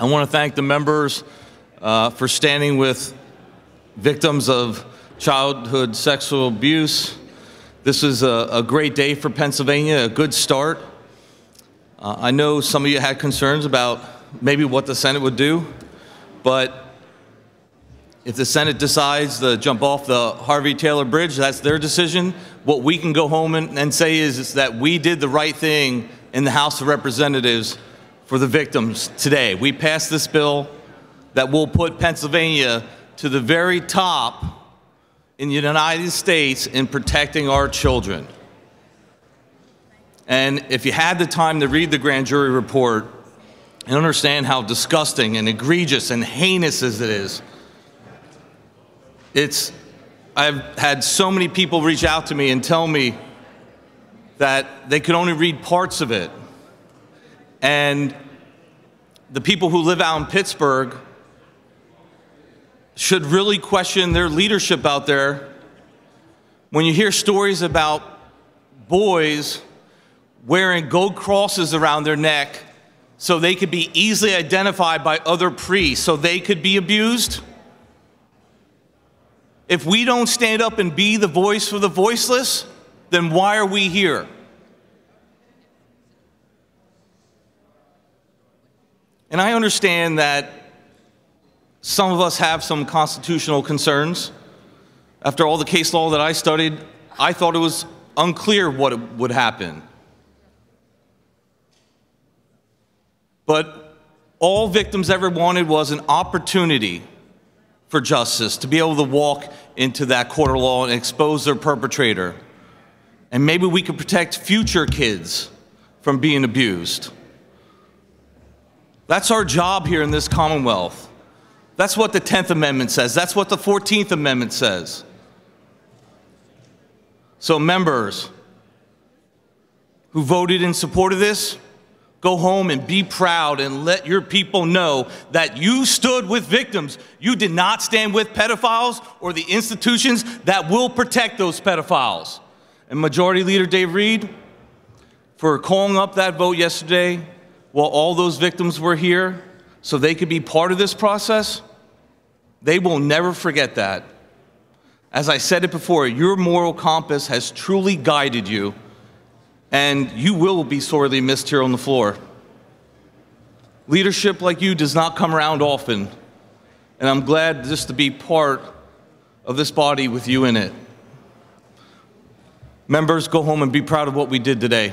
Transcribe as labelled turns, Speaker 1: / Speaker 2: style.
Speaker 1: I want to thank the members uh, for standing with victims of childhood sexual abuse. This is a, a great day for Pennsylvania, a good start. Uh, I know some of you had concerns about maybe what the Senate would do, but if the Senate decides to jump off the Harvey Taylor Bridge, that's their decision. What we can go home and, and say is, is that we did the right thing in the House of Representatives for the victims today. We passed this bill that will put Pennsylvania to the very top in the United States in protecting our children. And if you had the time to read the grand jury report and understand how disgusting and egregious and heinous as it is, it's, I've had so many people reach out to me and tell me that they could only read parts of it. And the people who live out in Pittsburgh should really question their leadership out there when you hear stories about boys wearing gold crosses around their neck so they could be easily identified by other priests so they could be abused. If we don't stand up and be the voice for the voiceless, then why are we here? And I understand that some of us have some constitutional concerns. After all the case law that I studied, I thought it was unclear what would happen. But all victims ever wanted was an opportunity for justice, to be able to walk into that court of law and expose their perpetrator. And maybe we could protect future kids from being abused. That's our job here in this Commonwealth. That's what the 10th Amendment says. That's what the 14th Amendment says. So, members who voted in support of this, Go home and be proud and let your people know that you stood with victims. You did not stand with pedophiles or the institutions that will protect those pedophiles. And Majority Leader Dave Reed, for calling up that vote yesterday while all those victims were here so they could be part of this process, they will never forget that. As I said it before, your moral compass has truly guided you and you will be sorely missed here on the floor. Leadership like you does not come around often, and I'm glad just to be part of this body with you in it. Members, go home and be proud of what we did today.